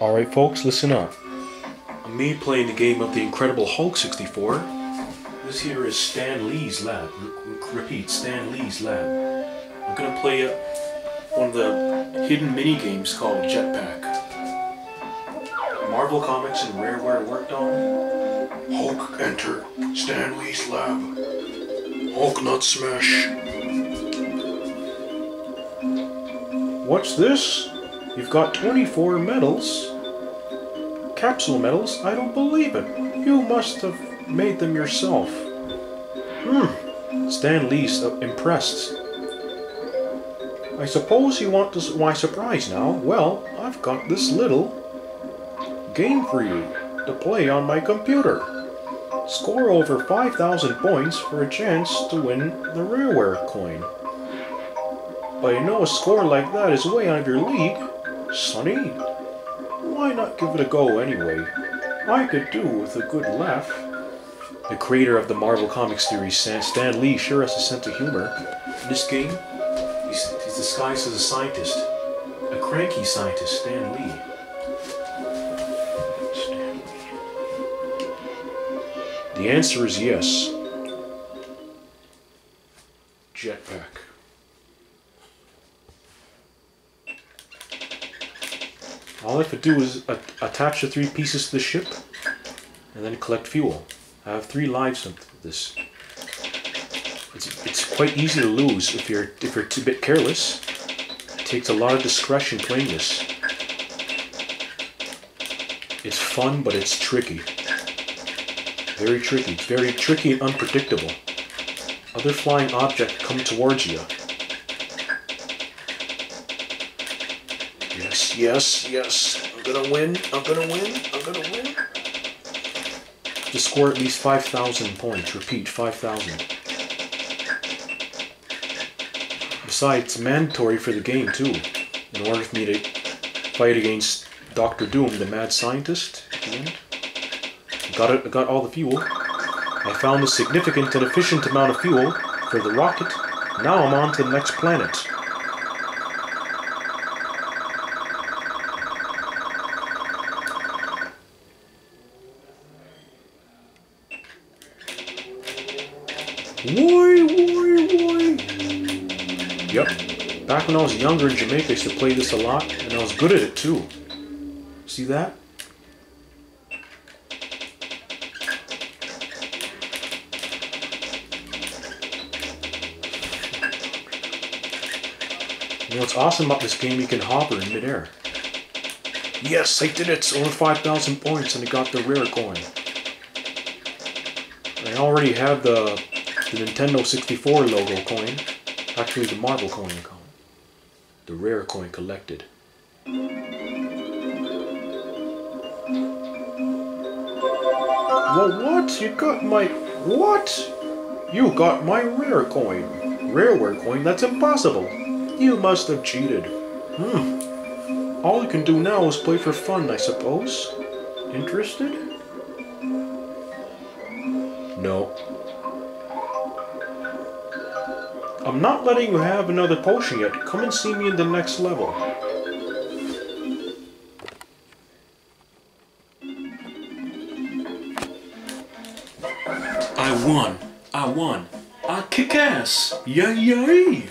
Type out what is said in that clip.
Alright folks, listen up. I'm me playing the game of the Incredible Hulk 64. This here is Stan Lee's lab. Re- repeat, Stan Lee's lab. I'm gonna play uh, one of the hidden mini games called Jetpack. Marvel Comics and Rareware worked on. Hulk enter Stan Lee's lab. Hulk nut smash. What's this? You've got 24 medals. Capsule medals? I don't believe it. You must have made them yourself. Hmm. Stan Lee's uh, impressed. I suppose you want to my surprise now. Well, I've got this little game for you to play on my computer. Score over 5,000 points for a chance to win the Rareware coin. But you know a score like that is way out of your league, Sonny. Why not give it a go anyway? I could do with a good laugh. The creator of the Marvel Comics series, Stan Lee, sure has a sense of humor. In this game, he's, he's disguised as a scientist. A cranky scientist, Stan Lee. Stan Lee. The answer is yes. Jetpack. All I have to do is attach the three pieces to the ship and then collect fuel. I have three lives of this. It's, it's quite easy to lose if you're if you're a bit careless. It takes a lot of discretion playing this. It's fun, but it's tricky. Very tricky. Very tricky and unpredictable. Other flying objects come towards you. Yes, yes, yes. I'm gonna win. I'm gonna win. I'm gonna win. To score at least 5,000 points. Repeat, 5,000. Besides, it's mandatory for the game too. In order for me to fight against Doctor Doom, the mad scientist, at. Got it. I got all the fuel. I found a significant and efficient amount of fuel for the rocket. Now I'm on to the next planet. Woi, woi, woi. Yep. Back when I was younger in Jamaica, I used to play this a lot, and I was good at it too. See that? You know what's awesome about this game? You can hover in midair. Yes, I did it! Over 5,000 points and I got the rare coin. I already have the, the Nintendo 64 logo coin. Actually, the coin coin. The rare coin collected. Well, what? You got my... What? You got my rare coin. Rareware coin? That's impossible. You must have cheated. Hmm. All you can do now is play for fun, I suppose. Interested? No. I'm not letting you have another potion yet. Come and see me in the next level. I won. I won. I kick ass. Yay yay.